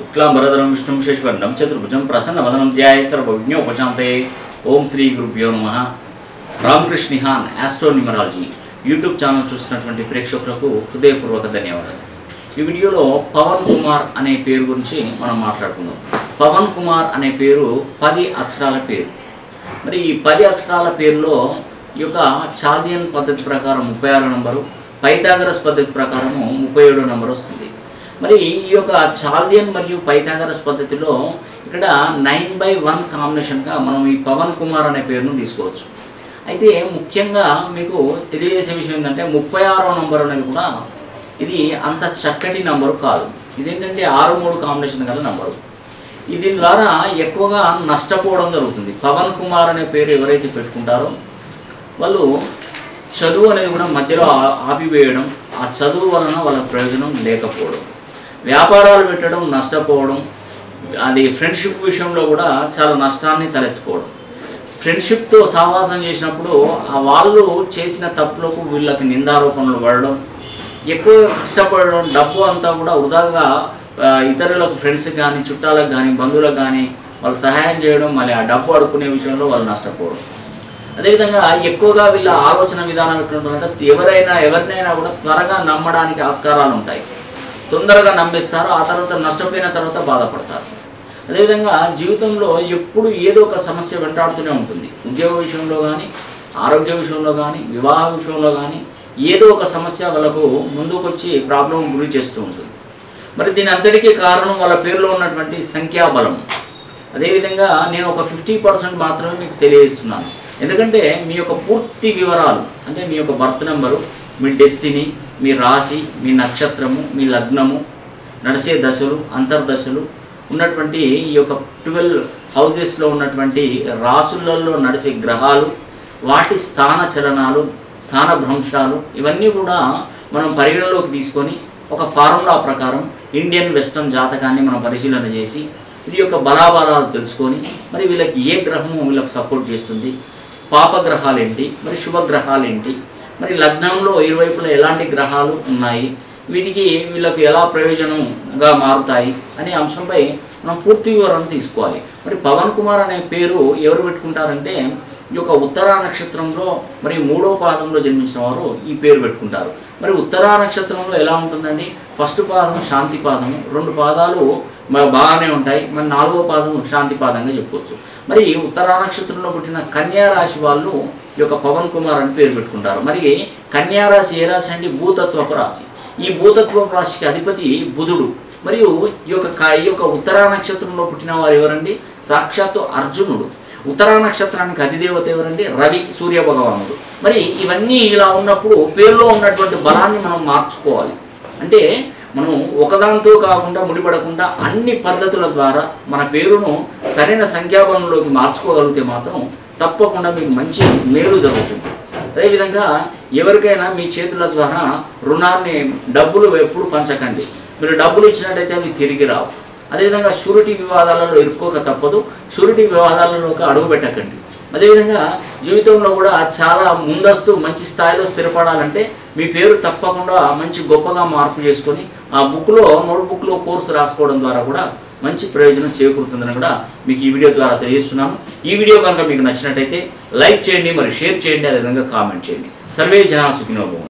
శుక్లాంబరధరం విష్ణుం శశివర్ణం చతుర్భుజం ప్రసన్నవదనం ధ్యాయ సర్వజ్ఞోపశాంతే ఓం శ్రీ గురుభ్యో నమ Ramakrishna Nihan astro numerology YouTube channel చూస్తున్నటువంటి ప్రేక్షకులకు హృదయపూర్వక ధన్యవాదాలు। ఈ వీడియోలో పవన్ కుమార్ అనే పేరు గురించి మనం మాట్లాడుకుందాం। పవన్ కుమార్ అనే పేరు పది అక్షరాల పేరు। మరి ఈ పది అక్షరాల పేరులో ఈ యొక్క చార్దియన్ పద్ధతి ప్రకారం ముప్పై ఆరు నంబరు పైథాగరస్ పద్ధతి ప్రకారము ముప్పై ఏడో నంబర్ వస్తుంది। మరి ఈ యొక్క చాల్దియన్ మరియు పైథాగరస్ పద్ధతిలో ఇక్కడ నైన్ బై వన్ కాంబినేషన్గా మనం ఈ పవన్ కుమార్ అనే పేరును తీసుకోవచ్చు. అయితే ముఖ్యంగా మీకు తెలియజేసే విషయం ఏంటంటే ముప్పై ఆరో నంబర్ అనేది కూడా ఇది అంత చక్కటి నంబరు కాదు. ఇదేంటంటే ఆరు మూడు కాంబినేషన్ గల నంబరు. దీని ద్వారా ఎక్కువగా నష్టపోవడం జరుగుతుంది. పవన్ కుమార్ అనే పేరు ఎవరైతే పెట్టుకుంటారో వాళ్ళు చదువు అనేది కూడా మధ్యలో ఆపివేయడం ఆ చదువు వలన వాళ్ళ ప్రయోజనం లేకపోవడం. వ్యాపారాలు పెట్టడం నష్టపోవడం అది ఫ్రెండ్షిప్ విషయంలో కూడా చాలా నష్టాన్ని తలెత్తుకోవడం. ఫ్రెండ్షిప్తో సహవాసం చేసినప్పుడు ఆ వాళ్ళు చేసిన తప్పులకు వీళ్ళకి నిందారోపణలు పడడం ఎక్కువ కష్టపడడం డబ్బు అంతా కూడా వృధాగా ఇతరులకు ఫ్రెండ్స్ కానీ చుట్టాలకు కానీ బంధువులకు కానీ వాళ్ళు సహాయం చేయడం మళ్ళీ ఆ డబ్బు అడుక్కునే విషయంలో వాళ్ళు నష్టపోవడం. అదేవిధంగా ఎక్కువగా వీళ్ళ ఆలోచన విధానం ఎట్లుంటుందంటే ఎవరైనా ఎవరినైనా కూడా త్వరగా నమ్మడానికి ఆస్కారాలు ఉంటాయి తొందరగా నమ్మేస్తారు ఆ తర్వాత నష్టపోయిన తర్వాత బాధపడతారు. అదేవిధంగా జీవితంలో ఎప్పుడు ఏదో ఒక సమస్య వెంటాడుతూనే ఉంటుంది. ఉద్యోగ విషయంలో కానీ ఆరోగ్య విషయంలో కానీ వివాహ విషయంలో కానీ ఏదో ఒక సమస్య వాళ్ళకు ముందుకొచ్చి ప్రాబ్లం గురి చేస్తూ ఉంటుంది. మరి దీని అంతటికీ కారణం వాళ్ళ పేరులో ఉన్నటువంటి సంఖ్యాబలం. అదేవిధంగా నేను ఒక ఫిఫ్టీ పర్సెంట్ మాత్రమే మీకు తెలియజేస్తున్నాను. ఎందుకంటే మీ యొక్క పూర్తి వివరాలు అంటే మీ యొక్క బర్త్ నెంబరు మీ డెస్టినీ మీ రాశి మీ నక్షత్రము మీ లగ్నము నడిచే దశలు అంతర్దశలు ఉన్నటువంటి ఈ యొక్క ట్వెల్వ్ హౌజెస్లో ఉన్నటువంటి రాసులలో నడిచే గ్రహాలు వాటి స్థాన చలనాలు స్థాన భ్రంశాలు ఇవన్నీ కూడా మనం పరిగణలోకి తీసుకొని ఒక ఫార్ములా ప్రకారం ఇండియన్ వెస్టర్న్ జాతకాన్ని మనం పరిశీలన చేసి ఇది యొక్క బలాబలాలు తెలుసుకొని మరి వీళ్ళకి ఏ గ్రహము వీళ్ళకి సపోర్ట్ చేస్తుంది పాపగ్రహాలు ఏంటి మరి శుభగ్రహాలు ఏంటి మరి లగ్నంలో ఇరువైపులా ఎలాంటి గ్రహాలు ఉన్నాయి? వీటికి వీళ్ళకు ఎలా ప్రయోజనంగా మారుతాయి? అనే అంశంపై మనం పూర్తి వివరణ తీసుకోవాలి. మరి పవన్ కుమార్ అనే పేరు ఎవరు పెట్టుకుంటారంటే ఈ యొక్క ఉత్తరా నక్షత్రంలో మరి మూడో పాదంలో జన్మించిన వారు ఈ పేరు పెట్టుకుంటారు. మరి ఉత్తరా నక్షత్రంలో ఎలా ఉంటుందండి? ఫస్ట్ పాదం శాంతి పాదము రెండు పాదాలు బాగానే ఉంటాయి. మరి నాలుగో పాదం శాంతి పాదంగా చెప్పుకోవచ్చు. మరి ఉత్తరా నక్షత్రంలో పుట్టిన కన్యా రాశి వాళ్ళు ఈ యొక్క పవన్ కుమార్ అని పేరు పెట్టుకుంటారు. మరి కన్యారాశి ఏ రాశి అంటే భూతత్వపు రాశి. ఈ భూతత్వపు రాశికి అధిపతి బుధుడు. మరియు ఈ యొక్క ఈ యొక్క ఉత్తరా నక్షత్రంలో పుట్టిన వారు ఎవరండి? సాక్షాత్తు అర్జునుడు. ఉత్తరా నక్షత్రానికి అధిదేవత ఎవరండి? రవి సూర్య భగవానుడు. మరి ఇవన్నీ ఇలా ఉన్నప్పుడు పేరులో ఉన్నటువంటి బలాన్ని మనం మార్చుకోవాలి. అంటే మనం ఒకదాంతో కాకుండా ముడిపడకుండా అన్ని పద్ధతుల ద్వారా మన పేరును సరైన సంఖ్యాబలంలోకి మార్చుకోగలిగితే మాత్రం తప్పకుండా మీకు మంచి మేలు జరుగుతుంది. అదేవిధంగా ఎవరికైనా మీ చేతుల ద్వారా రుణాన్ని డబ్బులు ఎప్పుడు పంచకండి. మీరు డబ్బులు ఇచ్చినట్టయితే అవి తిరిగి రావు. అదేవిధంగా షూరిటీ వివాదాలలో ఇరుక్కోక తప్పదు. షూరిటీ వివాదాలలోకి అడుగు పెట్టకండి. అదేవిధంగా జీవితంలో కూడా చాలా ముందస్తు మంచి స్థాయిలో స్థిరపడాలంటే మీ పేరు తప్పకుండా మంచి గొప్పగా మార్పు చేసుకొని ఆ బుక్లో నోట్బుక్లో కోర్సు రాసుకోవడం ద్వారా కూడా మంచి ప్రయోజనం చేకూరుతుందని కూడా మీకు ఈ వీడియో ద్వారా తెలియజేస్తున్నాను ఈ వీడియో కనుక మీకు నచ్చినట్టయితే లైక్ చేయండి మరి షేర్ చేయండి అదేవిధంగా కామెంట్ చేయండి. సర్వే జనా సుఖినోభవం